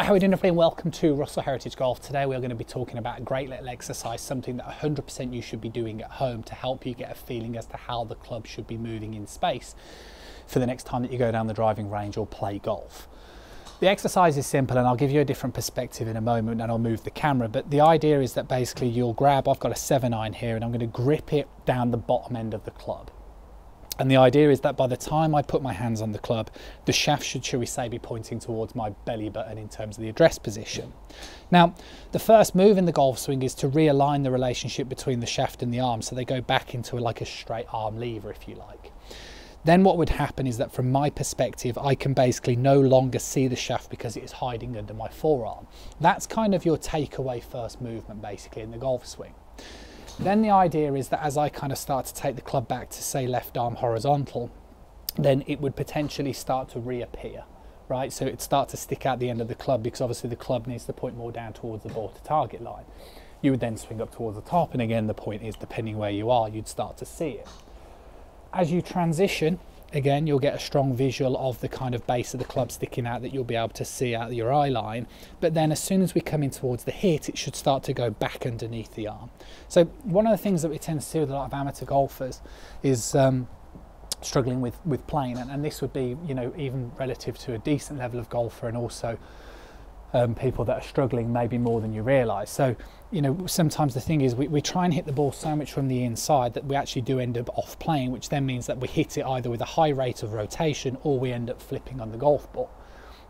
How are we doing everybody? Welcome to Russell Heritage Golf. Today we're going to be talking about a great little exercise, something that 100% you should be doing at home to help you get a feeling as to how the club should be moving in space for the next time that you go down the driving range or play golf. The exercise is simple and I'll give you a different perspective in a moment and I'll move the camera but the idea is that basically you'll grab, I've got a 7 iron here and I'm going to grip it down the bottom end of the club. And the idea is that by the time I put my hands on the club, the shaft should, shall we say, be pointing towards my belly button in terms of the address position. Now, the first move in the golf swing is to realign the relationship between the shaft and the arm so they go back into like a straight arm lever, if you like. Then what would happen is that from my perspective, I can basically no longer see the shaft because it is hiding under my forearm. That's kind of your takeaway first movement basically in the golf swing. Then the idea is that as I kind of start to take the club back to say left arm horizontal, then it would potentially start to reappear, right? So it'd start to stick out the end of the club because obviously the club needs to point more down towards the ball to target line. You would then swing up towards the top, and again, the point is depending where you are, you'd start to see it. As you transition, again you'll get a strong visual of the kind of base of the club sticking out that you'll be able to see out of your eye line. But then as soon as we come in towards the hit it should start to go back underneath the arm. So one of the things that we tend to see with a lot of amateur golfers is um, struggling with with playing. And, and this would be you know even relative to a decent level of golfer and also um, people that are struggling maybe more than you realise. So, you know, sometimes the thing is we, we try and hit the ball so much from the inside that we actually do end up off plane, which then means that we hit it either with a high rate of rotation or we end up flipping on the golf ball.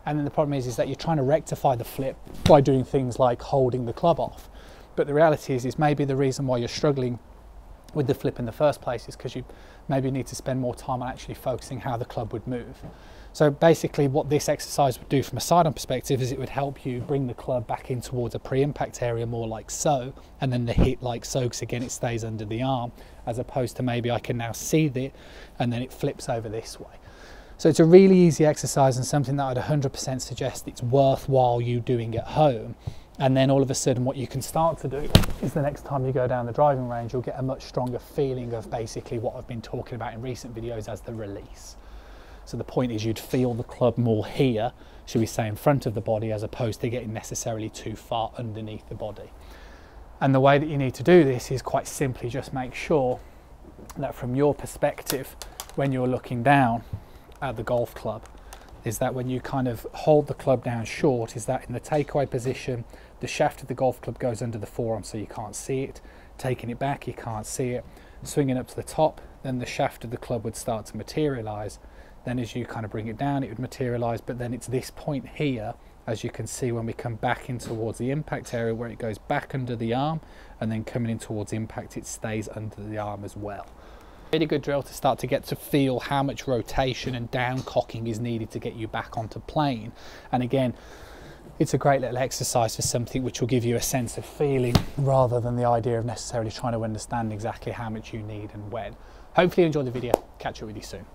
And then the problem is, is that you're trying to rectify the flip by doing things like holding the club off. But the reality is, is maybe the reason why you're struggling with the flip in the first place is because you maybe need to spend more time on actually focusing how the club would move. So basically what this exercise would do from a side-on perspective is it would help you bring the club back in towards a pre-impact area more like so, and then the hit like so, because again it stays under the arm, as opposed to maybe I can now see it and then it flips over this way. So it's a really easy exercise and something that I'd 100% suggest it's worthwhile you doing at home. And then all of a sudden what you can start to do is the next time you go down the driving range, you'll get a much stronger feeling of basically what I've been talking about in recent videos as the release. So the point is you'd feel the club more here, should we say in front of the body, as opposed to getting necessarily too far underneath the body. And the way that you need to do this is quite simply just make sure that from your perspective, when you're looking down at the golf club, is that when you kind of hold the club down short, is that in the takeaway position, the shaft of the golf club goes under the forearm so you can't see it. Taking it back, you can't see it. Swinging up to the top, then the shaft of the club would start to materialize then as you kind of bring it down, it would materialize, but then it's this point here, as you can see when we come back in towards the impact area where it goes back under the arm and then coming in towards impact, it stays under the arm as well. Really good drill to start to get to feel how much rotation and down cocking is needed to get you back onto plane. And again, it's a great little exercise for something which will give you a sense of feeling rather than the idea of necessarily trying to understand exactly how much you need and when. Hopefully you enjoyed the video. Catch up with you soon.